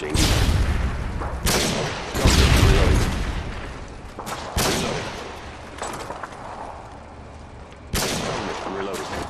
watching. Reloading. Reloading.